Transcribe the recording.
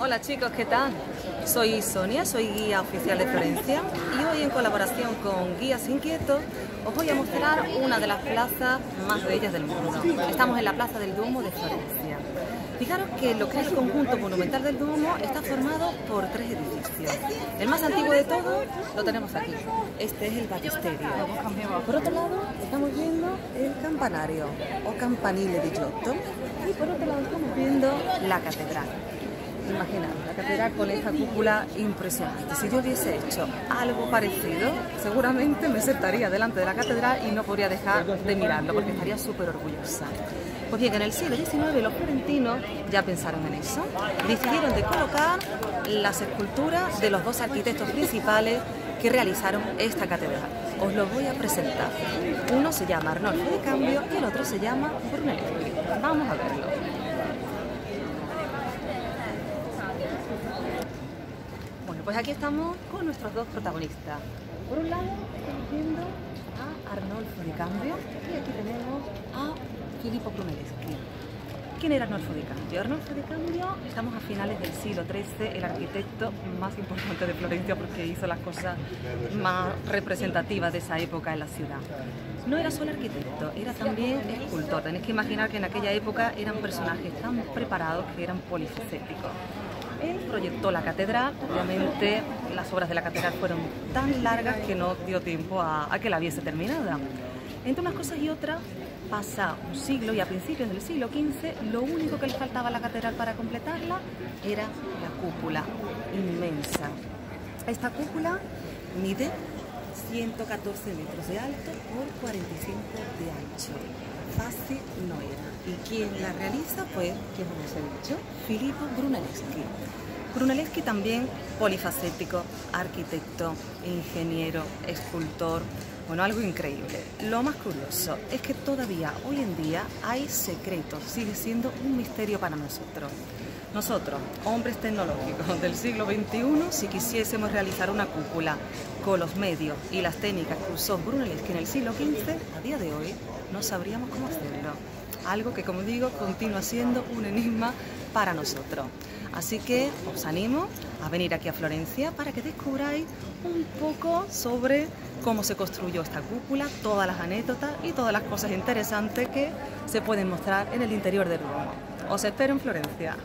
Hola chicos, ¿qué tal? Soy Sonia, soy guía oficial de Florencia y hoy en colaboración con Guías Inquietos os voy a mostrar una de las plazas más bellas del mundo. Estamos en la Plaza del Duomo de Florencia. Fijaros que lo que es el conjunto monumental del Duomo está formado por tres edificios. El más antiguo de todos lo tenemos aquí. Este es el batisterio. Por otro lado estamos viendo el campanario o campanile de Giotto y por otro lado estamos viendo la catedral. Imaginaos, la catedral con esta cúpula impresionante. Si yo hubiese hecho algo parecido, seguramente me sentaría delante de la catedral y no podría dejar de mirarlo porque estaría súper orgullosa. Pues bien, en el siglo XIX los florentinos ya pensaron en eso. Decidieron de colocar las esculturas de los dos arquitectos principales que realizaron esta catedral. Os lo voy a presentar. Uno se llama Arnolfo de Cambio y el otro se llama Brunelleschi. Vamos a verlo. Bueno, pues aquí estamos con nuestros dos protagonistas. Por un lado estamos viendo a Arnolfo de Cambio y aquí tenemos a Filippo Brunelleschi. ¿Quién era Arnolfo de Cambio? Arnolfo de Cambio, estamos a finales del siglo XIII, el arquitecto más importante de Florencia porque hizo las cosas más representativas de esa época en la ciudad. No era solo arquitecto, era también escultor. Tenéis que imaginar que en aquella época eran personajes tan preparados que eran polifacéticos. Él proyectó la catedral, obviamente las obras de la catedral fueron tan largas que no dio tiempo a, a que la viese terminada. Entre unas cosas y otras, pasa un siglo y a principios del siglo XV lo único que le faltaba a la catedral para completarla era la cúpula inmensa. Esta cúpula mide 114 metros de alto por 45 de ancho. Fácil no era. ¿Y quién la realiza? Pues, ¿quién he dicho? Filippo Brunelleschi. Brunelleschi también polifacético, arquitecto, ingeniero, escultor, bueno, algo increíble. Lo más curioso es que todavía hoy en día hay secretos, sigue siendo un misterio para nosotros. Nosotros, hombres tecnológicos del siglo XXI, si quisiésemos realizar una cúpula con los medios y las técnicas que usó Brunelleschi en el siglo XV, a día de hoy no sabríamos cómo hacerlo algo que como digo continúa siendo un enigma para nosotros. Así que os animo a venir aquí a Florencia para que descubráis un poco sobre cómo se construyó esta cúpula, todas las anécdotas y todas las cosas interesantes que se pueden mostrar en el interior del Duomo. Os espero en Florencia.